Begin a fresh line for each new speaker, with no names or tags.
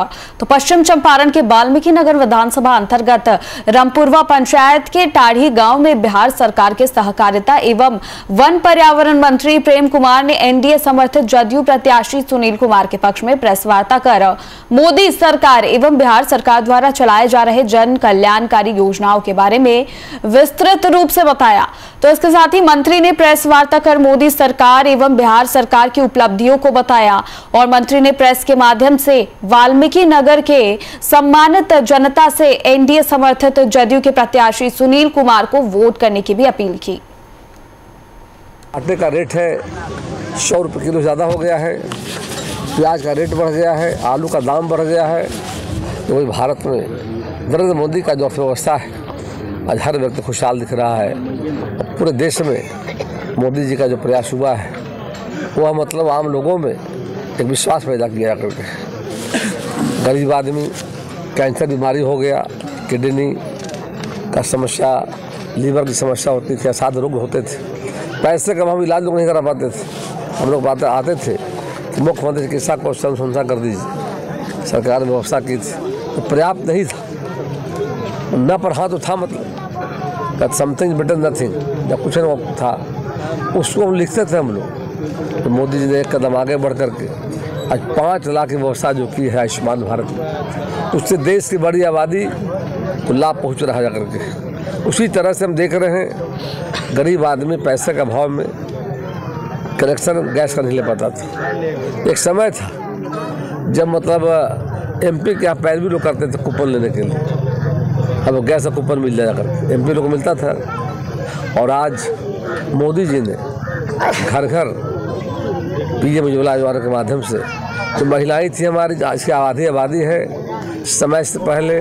तो पश्चिम चंपारण के वाल्मीकि नगर विधानसभा अंतर्गत रामपुरवा पंचायत के टाढ़ी गाँव में बिहार सरकार के सहकारिता एवं वन पर्यावरण मंत्री प्रेम कुमार ने एनडीए समर्थित जदयू प्रत्याशी सुनील कुमार के पक्ष में प्रेस वार्ता कर मोदी सरकार एवं बिहार सरकार द्वारा चलाए जा रहे जन कल्याणकारी योजनाओं के बारे में विस्तृत रूप से बताया। तो इसके साथ ही मंत्री ने प्रेस वार्ता कर मोदी सरकार एवं बिहार सरकार की उपलब्धियों को बताया और मंत्री ने प्रेस के माध्यम से वाल्मीकि नगर के सम्मानित जनता से एनडीए समर्थित जदयू के प्रत्याशी सुनील कुमार को वोट करने की भी अपील की।
आटे का रेट है, सौ रुपये किलो ज़्यादा हो गया है, प्याज का रेट बढ़ गया है, आलू का दाम बढ़ गया है। तो वही भारत में नरेंद्र मोदी का जो अर्थव्यवस्था है, आज हर व्यक्ति खुशहाल दिख रहा है। पूरे देश में मोदी जी का जो प्रयास हुआ है, वह मतलब आम लोगों में एक विश्वास पैदा किया करके। गरीब आदमी कैंसर बीमारी हो गया, किडनी का समस्या, लीवर की समस्या होती थी, असाध रोग होते थे। पैसे का हम इलाज लोग नहीं करा पाते थे। हम लोग बातें आते थे कि मुख्यमंत्री चिकित्सा को अनुशंसा कर दीजिए। सरकार ने व्यवस्था की थी। तो पर्याप्त नहीं था। न पढ़ा तो था मतलब। दैट समथिंग बेटर नथिंग जब कुछ न था। उसको हम लिखते थे हम लोग। तो मोदी जी ने एक कदम आगे बढ़ करके आज पाँच लाख की व्यवस्था जो की है आयुष्मान भारत उससे देश की बड़ी आबादी को लाभ पहुँच रहा जा करके उसी तरह से हम देख रहे हैं, गरीब आदमी पैसे के अभाव में कनेक्शन गैस का नहीं ले पाता था। एक समय था, जब मतलब एमपी के यहाँ पैरवी लोग करते थे कूपन लेने के लिए। अब गैस का कूपन मिल जाया करके एमपी लोग को मिलता था। और आज मोदी जी ने घर घर पीएम उज्ज्वला योजना के माध्यम से। जो महिलाएँ थी हमारी, आज की आबादी आबादी है। समय से पहले